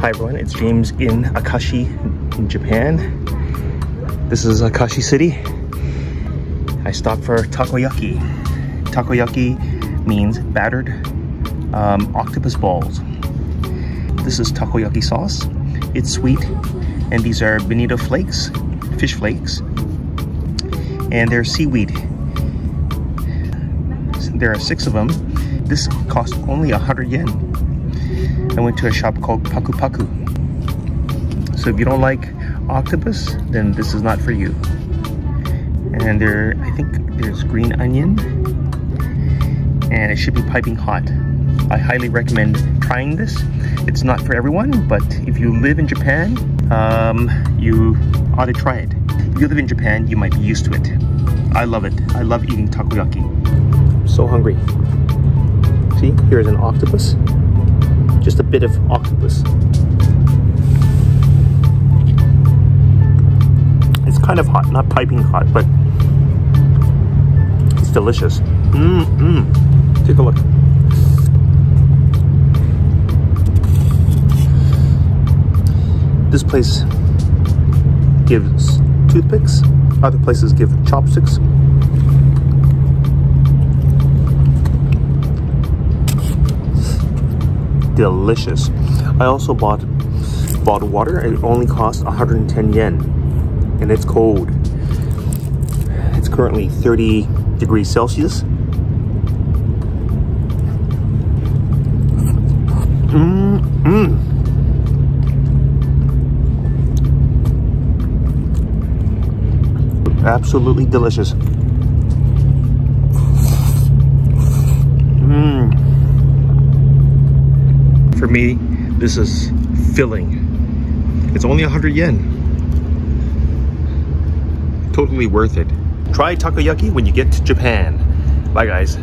Hi everyone, it's James in Akashi in Japan. This is Akashi City. I stopped for takoyaki. Takoyaki means battered um, octopus balls. This is takoyaki sauce. It's sweet, and these are bonito flakes, fish flakes, and they're seaweed. There are six of them. This cost only 100 yen. I went to a shop called Paku Paku. So if you don't like octopus, then this is not for you. And there, I think there's green onion, and it should be piping hot. I highly recommend trying this. It's not for everyone, but if you live in Japan, um, you ought to try it. If you live in Japan, you might be used to it. I love it. I love eating takoyaki. So hungry. See, here's an octopus. Just a bit of octopus. It's kind of hot, not piping hot, but it's delicious. Mmm, mmm. Take a look. This place gives toothpicks, other places give chopsticks. Delicious. I also bought bottled water. It only cost 110 yen, and it's cold. It's currently 30 degrees Celsius. Mmm, mmm. absolutely delicious. For me, this is filling. It's only 100 yen. Totally worth it. Try takoyaki when you get to Japan. Bye guys.